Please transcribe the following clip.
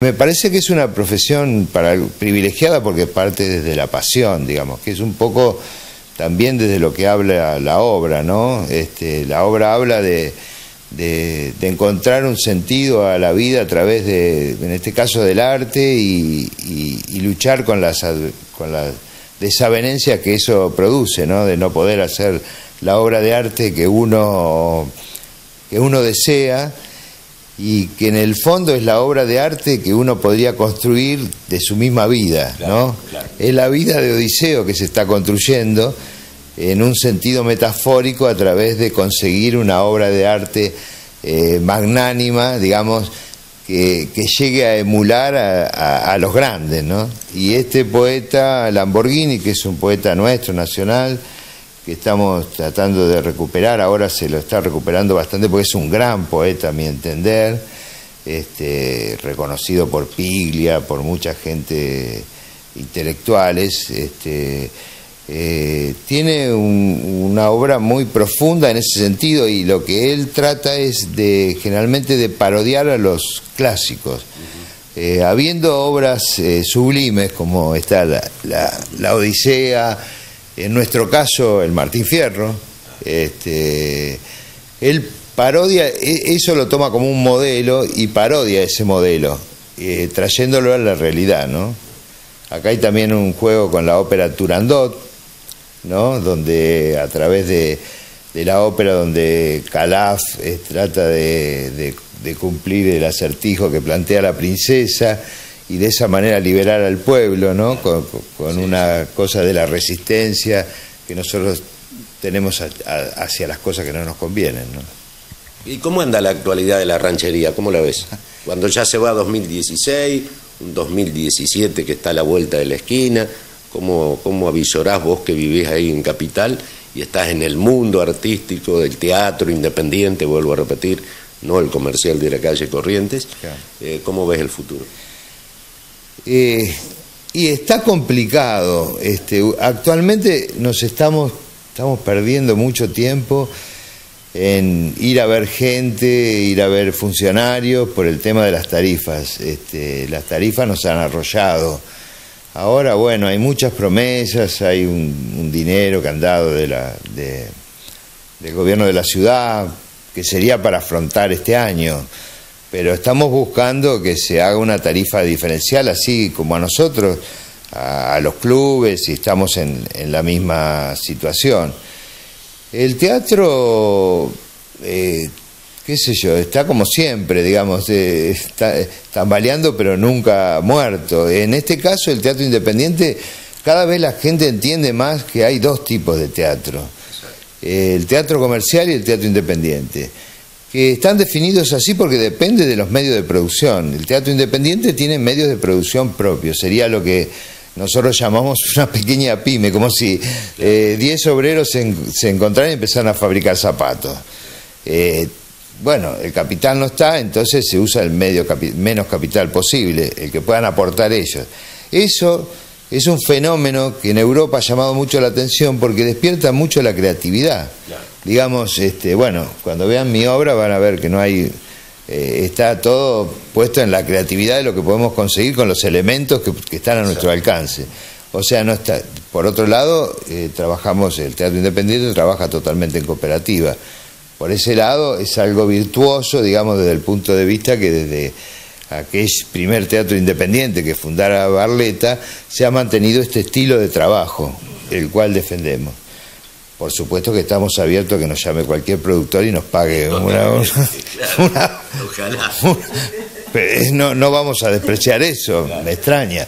Me parece que es una profesión privilegiada porque parte desde la pasión, digamos, que es un poco también desde lo que habla la obra, ¿no? Este, la obra habla de, de, encontrar un sentido a la vida a través de, en este caso, del arte y, luchar con las, con las desavenencias que eso produce, ¿no? De no poder hacer la obra de arte que uno, que uno desea y que en el fondo es la obra de arte que uno podría construir de su misma vida, ¿no? Es la vida de Odiseo que se está construyendo en un sentido metafórico a través de conseguir una obra de arte eh, magnánima, digamos, que, llegue a emular a, a, los grandes, ¿no? Y este poeta Lamborghini, que es un poeta nuestro, nacional, que estamos tratando de recuperar, ahora se lo está recuperando bastante porque es un gran poeta a mi entender, este, reconocido por Piglia, por mucha gente intelectuales, este, eh, tiene una obra muy profunda en ese sentido y lo que él trata es de generalmente de parodiar a los clásicos. Eh, habiendo obras eh, sublimes como está la Odisea, en nuestro caso el Martín Fierro, este, él parodia, e, eso lo toma como un modelo y parodia ese modelo, eh, trayéndolo a la realidad, ¿no? Acá hay también un juego con la ópera Turandot, ¿no? Donde a través de, la ópera donde Calaf eh, trata de, de cumplir el acertijo que plantea la princesa, y de esa manera liberar al pueblo, ¿no? Con, una cosa de la resistencia que nosotros tenemos hacia las cosas que no nos convienen, ¿no? ¿Y cómo anda la actualidad de la ranchería? ¿Cómo la ves? Cuando ya se va a 2016, un 2017 que está a la vuelta de la esquina, ¿cómo, cómo avisorás vos que vivís ahí en Capital y estás en el mundo artístico del teatro independiente, vuelvo a repetir, no el comercial de la calle Corrientes? Eh, ¿Cómo ves el futuro? Eh, y está complicado. Este, actualmente nos estamos, estamos perdiendo mucho tiempo en ir a ver gente, ir a ver funcionarios por el tema de las tarifas. Este, las tarifas nos han arrollado. Ahora, bueno, hay muchas promesas, hay un, dinero que han dado del gobierno de la ciudad que sería para afrontar este año pero estamos buscando que se haga una tarifa diferencial, así como a nosotros, a, los clubes, y estamos en, la misma situación. El teatro, eh, qué sé yo, está como siempre, digamos, eh, está tambaleando pero nunca muerto. En este caso, el teatro independiente, cada vez la gente entiende más que hay dos tipos de teatro, el teatro comercial y el teatro independiente que están definidos así porque depende de los medios de producción. El teatro independiente tiene medios de producción propios, sería lo que nosotros llamamos una pequeña pyme, como si 10 eh, obreros se, encontraran y empezaran a fabricar zapatos. Eh, bueno, el capital no está, entonces se usa el medio menos capital posible, el que puedan aportar ellos. Eso es un fenómeno que en Europa ha llamado mucho la atención porque despierta mucho la creatividad digamos, este, bueno, cuando vean mi obra van a ver que no hay, eh, está todo puesto en la creatividad de lo que podemos conseguir con los elementos que, están a nuestro alcance. O sea, no está. Por otro lado, eh, trabajamos, el teatro independiente trabaja totalmente en cooperativa. Por ese lado es algo virtuoso, digamos, desde el punto de vista que desde aquel primer teatro independiente que fundara Barleta, se ha mantenido este estilo de trabajo, el cual defendemos. Por supuesto que estamos abiertos a que nos llame cualquier productor y nos pague una, Ojalá. no, no vamos a despreciar eso, me extraña.